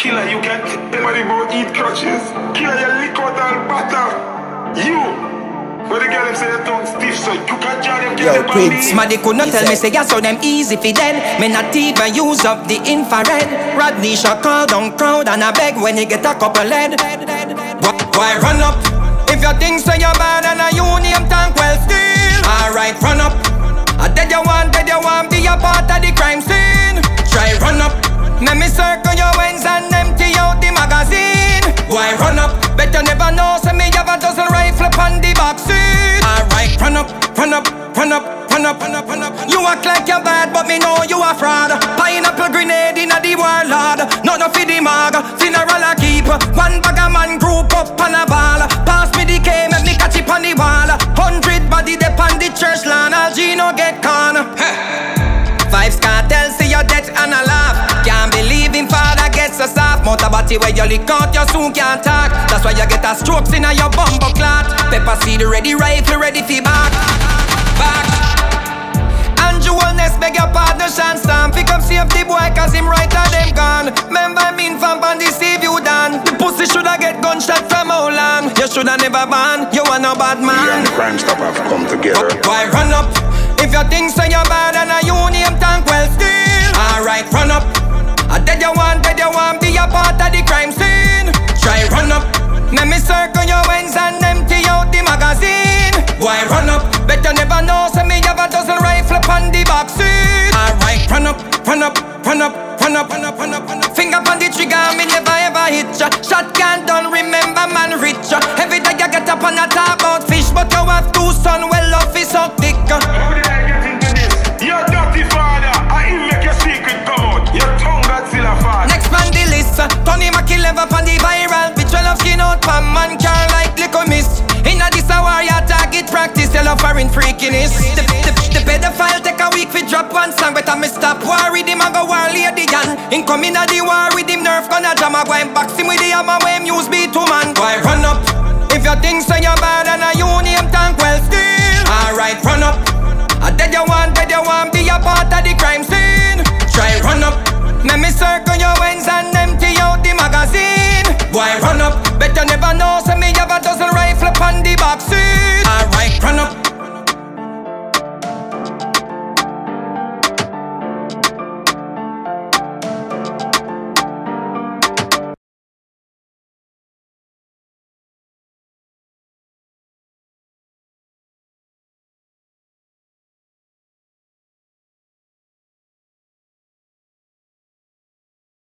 Killa, you can everybody about eat crutches. Killa, you lick out all butter. You. But the girl them say your tongue stiff, so you can jar them Yo, Prince. Smaddy could not tell me say yeah, so them easy fi dead. Me not even use up the infrared. Rodney shot call down crowd and I beg when he get a couple lead. Why, why run up? If you think so you're bad and a union run up, run up, run up, run up. You act like you're bad, but me know you a fraud. Pineapple grenade in a the warlord. Not no for the mag, funeral a keep. One bag man group up on a ball. Pass me the K, make me catch it on the wall. Hundred body dep on the church lawn. All Gino get con. Five cartel, see your death and a laugh. Can't believe him father gets a soft. Motor body where you lick out, you soon can't talk. That's why you get a strokes in a your bumbo clot. Pepper seed ready, rifle ready for back. Andrew Wellness beg your partner Sean Stamp. Pick up save the boy cause him right and them gone. Remember I mean from on deceive you done The pussy shoulda get gunshot from how long You shoulda never ban, you are no bad You man and Crime Stop have come together. Oh, why run up? If you think so you're bad and a you union tank well still Alright run up. I dead you want, dead you want be a part of the crime scene. Try run up. Let me circle your ends and ya Shot can't done remember man rich ya Every day you get up and I talk about fish But you have two son well off is so thick. How did I get into this? Your dirty father. I him make your secret come out. Your tongue Godzilla father. Next man the list Tony Mackie level on the viral Bitch well of skin out pan man can't like liquor miss Inna this a warrior target practice Tell a foreign freakiness him a go war lady and Him come a the war with him nerf gun a jam a go box him with the hammer when use be two man. Why run up? If your things say you're bad and a you name tank well still. Alright run up. I dead you want, dead you want be a part of the crime scene. Try run up. Let me circle your ends and empty out the magazine. Why run up? Bet you never know say me have a dozen